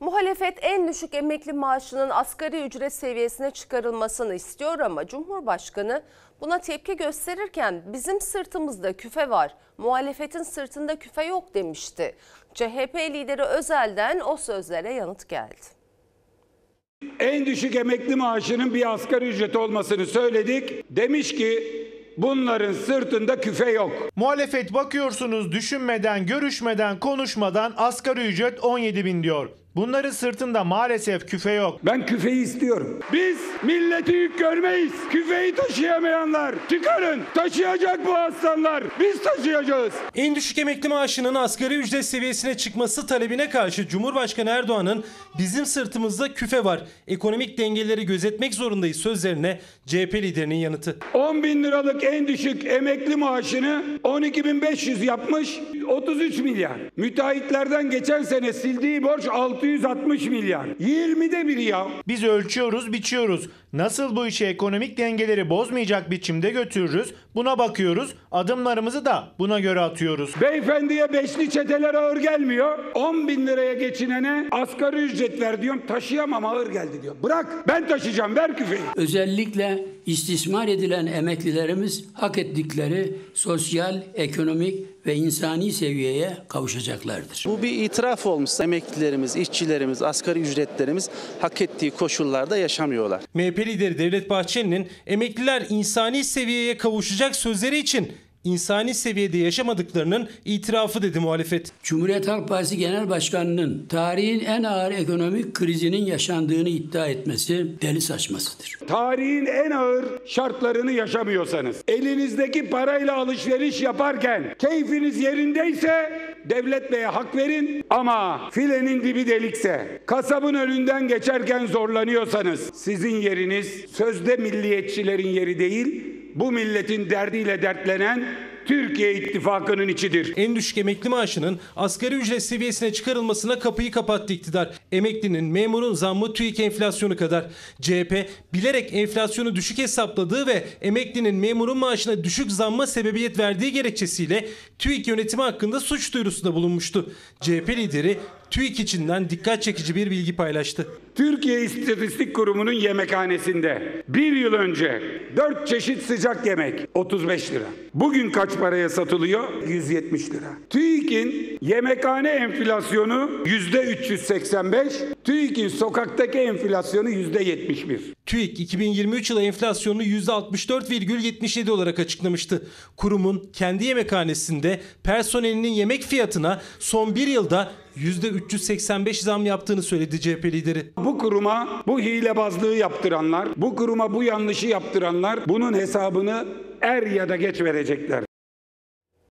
Muhalefet en düşük emekli maaşının asgari ücret seviyesine çıkarılmasını istiyor ama Cumhurbaşkanı buna tepki gösterirken bizim sırtımızda küfe var, muhalefetin sırtında küfe yok demişti. CHP lideri Özel'den o sözlere yanıt geldi. En düşük emekli maaşının bir asgari ücret olmasını söyledik. Demiş ki bunların sırtında küfe yok. Muhalefet bakıyorsunuz düşünmeden, görüşmeden, konuşmadan asgari ücret 17 bin diyor. Bunların sırtında maalesef küfe yok. Ben küfeyi istiyorum. Biz milleti yük görmeyiz. Küfeyi taşıyamayanlar çıkarın. Taşıyacak bu aslanlar. Biz taşıyacağız. En düşük emekli maaşının asgari ücret seviyesine çıkması talebine karşı Cumhurbaşkanı Erdoğan'ın bizim sırtımızda küfe var, ekonomik dengeleri gözetmek zorundayız sözlerine CHP liderinin yanıtı. 10 bin liralık en düşük emekli maaşını 12.500 yapmış 33 milyar. Müteahhitlerden geçen sene sildiği borç 660 milyar. 20'de biri ya. Biz ölçüyoruz, biçiyoruz. Nasıl bu işi ekonomik dengeleri bozmayacak biçimde götürürüz? Buna bakıyoruz. Adımlarımızı da buna göre atıyoruz. Beyefendiye beşli çeteler ağır gelmiyor. 10 bin liraya geçinene asgari ücret ver diyorum. Taşıyamam ağır geldi diyor. Bırak ben taşıyacağım ver küfeyi. Özellikle istismar edilen emeklilerimiz hak ettikleri sosyal, ekonomik ve insani seviyeye kavuşacaklardır. Bu bir itiraf olmuş. Emeklilerimiz, işçilerimiz, asgari ücretlerimiz hak ettiği koşullarda yaşamıyorlar. MHP lideri Devlet Bahçeli'nin emekliler insani seviyeye kavuşacak sözleri için insani seviyede yaşamadıklarının itirafı dedi muhalefet. Cumhuriyet Halk Partisi Genel Başkanı'nın tarihin en ağır ekonomik krizinin yaşandığını iddia etmesi deli saçmasıdır. Tarihin en ağır şartlarını yaşamıyorsanız, elinizdeki parayla alışveriş yaparken keyfiniz yerindeyse devlet beye hak verin ama filenin dibi delikse, kasabın önünden geçerken zorlanıyorsanız sizin yeriniz sözde milliyetçilerin yeri değil, bu milletin derdiyle dertlenen Türkiye İttifakı'nın içidir. En düşük emekli maaşının asgari ücret seviyesine çıkarılmasına kapıyı kapattı iktidar. Emeklinin, memurun zammı TÜİK enflasyonu kadar. CHP bilerek enflasyonu düşük hesapladığı ve emeklinin, memurun maaşına düşük zamma sebebiyet verdiği gerekçesiyle TÜİK yönetimi hakkında suç duyurusunda bulunmuştu. CHP lideri TÜİK içinden dikkat çekici bir bilgi paylaştı. Türkiye İstatistik Kurumu'nun yemekhanesinde bir yıl önce dört çeşit sıcak yemek 35 lira. Bugün kaç paraya satılıyor? 170 lira. TÜİK'in yemekhane enflasyonu yüzde 385, TÜİK'in sokaktaki enflasyonu yüzde 71. TÜİK 2023 yılı enflasyonunu %64,77 olarak açıklamıştı. Kurumun kendi yemekhanesinde personelinin yemek fiyatına son bir yılda %385 zam yaptığını söyledi CHP lideri. Bu kuruma bu hilebazlığı yaptıranlar, bu kuruma bu yanlışı yaptıranlar bunun hesabını er ya da geç verecekler.